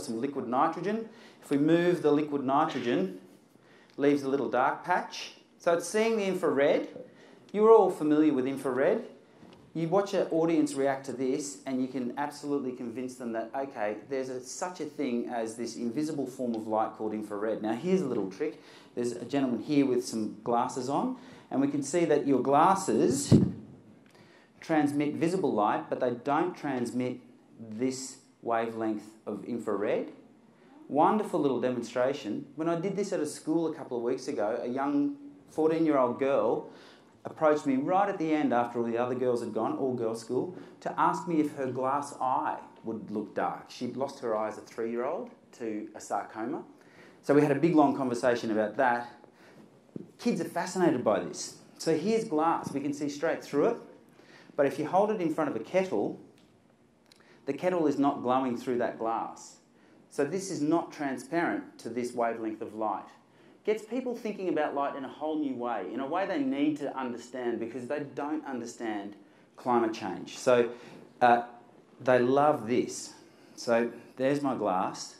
got some liquid nitrogen. If we move the liquid nitrogen, leaves a little dark patch. So it's seeing the infrared. You're all familiar with infrared. You watch an audience react to this, and you can absolutely convince them that, okay, there's a, such a thing as this invisible form of light called infrared. Now, here's a little trick. There's a gentleman here with some glasses on, and we can see that your glasses transmit visible light, but they don't transmit this wavelength of infrared. Wonderful little demonstration. When I did this at a school a couple of weeks ago, a young 14 year old girl approached me right at the end after all the other girls had gone, all girls school, to ask me if her glass eye would look dark. She'd lost her eye as a three year old to a sarcoma. So we had a big long conversation about that. Kids are fascinated by this. So here's glass, we can see straight through it. But if you hold it in front of a kettle, the kettle is not glowing through that glass. So this is not transparent to this wavelength of light gets people thinking about light in a whole new way, in a way they need to understand because they don't understand climate change. So uh, they love this. So there's my glass.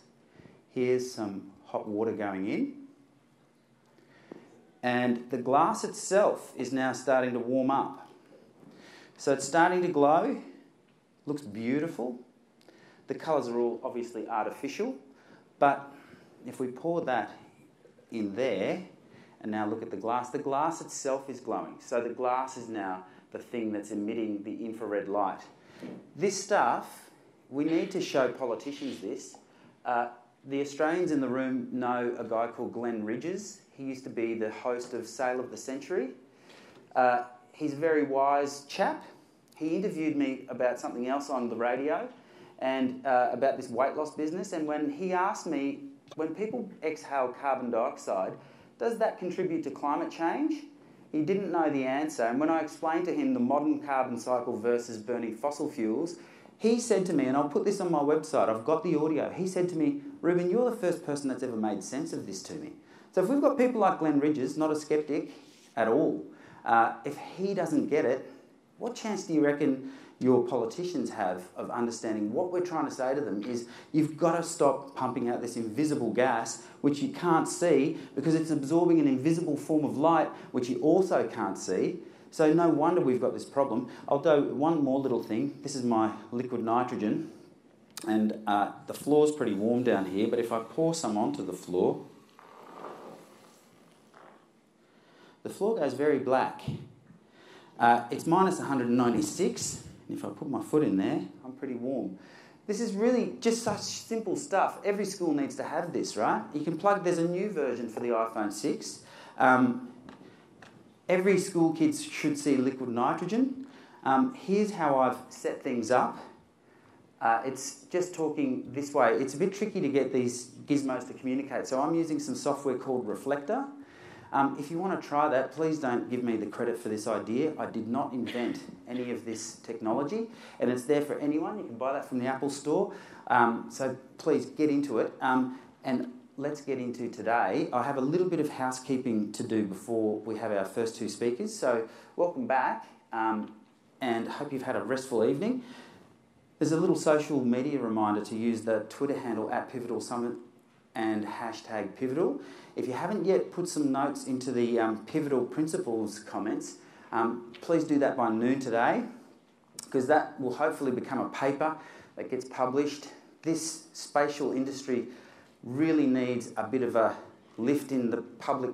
Here's some hot water going in. And the glass itself is now starting to warm up. So it's starting to glow, looks beautiful. The colours are all obviously artificial, but if we pour that in there, and now look at the glass. The glass itself is glowing. So the glass is now the thing that's emitting the infrared light. This stuff, we need to show politicians this. Uh, the Australians in the room know a guy called Glenn Ridges. He used to be the host of Sale of the Century. Uh, he's a very wise chap. He interviewed me about something else on the radio and uh, about this weight loss business. And when he asked me when people exhale carbon dioxide, does that contribute to climate change? He didn't know the answer, and when I explained to him the modern carbon cycle versus burning fossil fuels, he said to me, and I'll put this on my website, I've got the audio. He said to me, Ruben, you're the first person that's ever made sense of this to me. So if we've got people like Glenn Ridges, not a skeptic at all, uh, if he doesn't get it, what chance do you reckon your politicians have of understanding what we're trying to say to them is you've got to stop pumping out this invisible gas which you can't see because it's absorbing an invisible form of light which you also can't see. So no wonder we've got this problem. Do one more little thing. This is my liquid nitrogen and uh, the floor's pretty warm down here but if I pour some onto the floor the floor goes very black. Uh, it's minus 196 and if I put my foot in there, I'm pretty warm. This is really just such simple stuff. Every school needs to have this, right? You can plug, there's a new version for the iPhone 6. Um, every school kid should see liquid nitrogen. Um, here's how I've set things up. Uh, it's just talking this way. It's a bit tricky to get these gizmos to communicate, so I'm using some software called Reflector. Um, if you want to try that, please don't give me the credit for this idea. I did not invent any of this technology, and it's there for anyone. You can buy that from the Apple Store. Um, so please get into it. Um, and let's get into today. I have a little bit of housekeeping to do before we have our first two speakers. So, welcome back, um, and hope you've had a restful evening. There's a little social media reminder to use the Twitter handle at Pivotal Summit and hashtag Pivotal. If you haven't yet put some notes into the um, pivotal principles comments, um, please do that by noon today because that will hopefully become a paper that gets published. This spatial industry really needs a bit of a lift in the public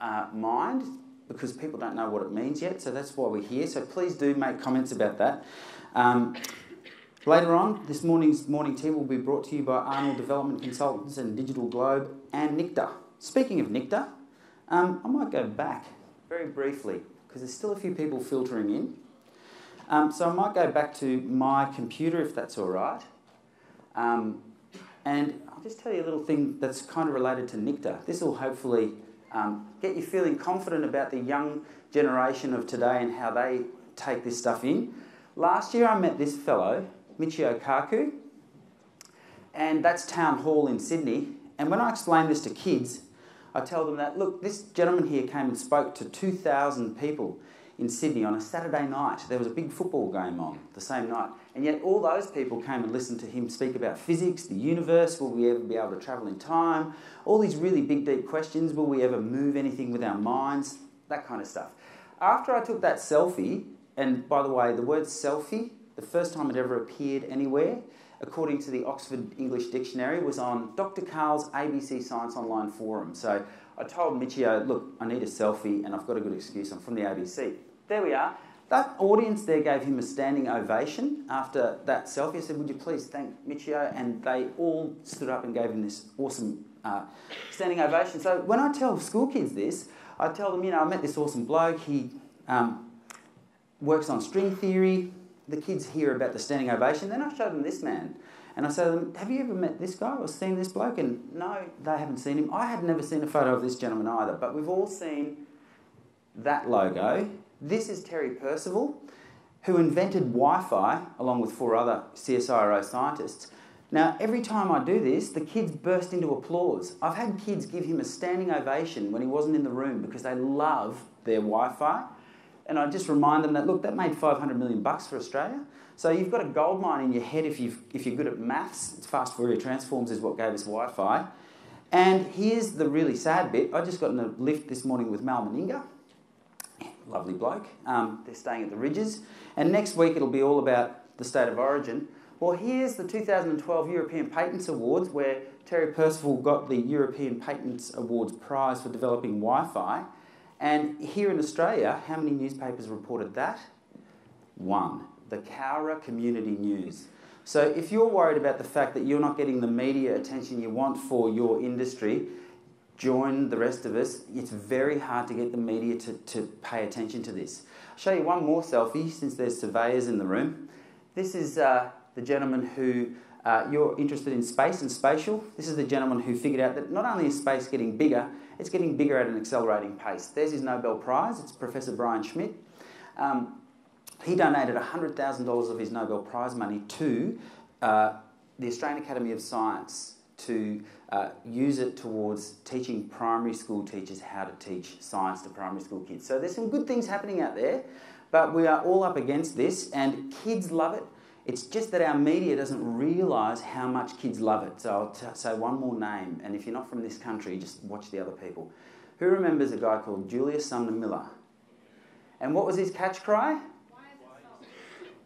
uh, mind because people don't know what it means yet, so that's why we're here. So please do make comments about that. Um, Later on, this morning's morning tea will be brought to you by Arnold Development Consultants and Digital Globe and NICTA. Speaking of NICTA, um, I might go back very briefly because there's still a few people filtering in. Um, so I might go back to my computer if that's all right. Um, and I'll just tell you a little thing that's kind of related to NICTA. This will hopefully um, get you feeling confident about the young generation of today and how they take this stuff in. Last year I met this fellow, Michio Kaku, and that's Town Hall in Sydney. And when I explain this to kids, I tell them that, look, this gentleman here came and spoke to 2,000 people in Sydney on a Saturday night. There was a big football game on the same night. And yet, all those people came and listened to him speak about physics, the universe, will we ever be able to travel in time? All these really big, deep questions will we ever move anything with our minds? That kind of stuff. After I took that selfie, and by the way, the word selfie, the first time it ever appeared anywhere, according to the Oxford English Dictionary, was on Dr. Karl's ABC Science Online forum. So I told Michio, look, I need a selfie and I've got a good excuse. I'm from the ABC. There we are. That audience there gave him a standing ovation after that selfie. I said, Would you please thank Michio? And they all stood up and gave him this awesome uh, standing ovation. So when I tell school kids this, I tell them, you know, I met this awesome bloke. He um, works on string theory. The kids hear about the standing ovation. Then I show them this man. And I say to them, Have you ever met this guy or seen this bloke? And no, they haven't seen him. I had never seen a photo of this gentleman either, but we've all seen that logo. This is Terry Percival, who invented Wi Fi along with four other CSIRO scientists. Now, every time I do this, the kids burst into applause. I've had kids give him a standing ovation when he wasn't in the room because they love their Wi Fi. And I just remind them that, look, that made 500 million bucks for Australia. So you've got a gold mine in your head if, you if you're good at maths. Fast Fourier transforms is what gave us Wi Fi. And here's the really sad bit. I just got in a lift this morning with Mal Meninga. Lovely bloke. Um, they're staying at the Rydges. And next week it'll be all about the state of origin. Well, here's the 2012 European Patents Awards, where Terry Percival got the European Patents Awards prize for developing Wi Fi. And here in Australia, how many newspapers reported that? One the Cowra Community News. So if you're worried about the fact that you're not getting the media attention you want for your industry, join the rest of us. It's very hard to get the media to, to pay attention to this. I'll show you one more selfie since there's surveyors in the room. This is uh, the gentleman who uh, you're interested in space and spatial. This is the gentleman who figured out that not only is space getting bigger, it's getting bigger at an accelerating pace. There's his Nobel Prize. It's Professor Brian Schmidt. Um, he donated $100,000 of his Nobel Prize money to uh, the Australian Academy of Science to uh, use it towards teaching primary school teachers how to teach science to primary school kids. So there's some good things happening out there, but we are all up against this, and kids love it. It's just that our media doesn't realise how much kids love it. So I'll say one more name, and if you're not from this country, just watch the other people. Who remembers a guy called Julius Sumner Miller? And what was his catch cry?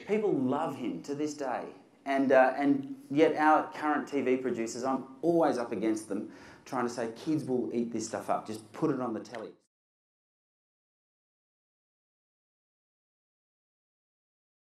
people love him to this day. And, uh, and yet, our current TV producers, I'm always up against them trying to say kids will eat this stuff up. Just put it on the telly.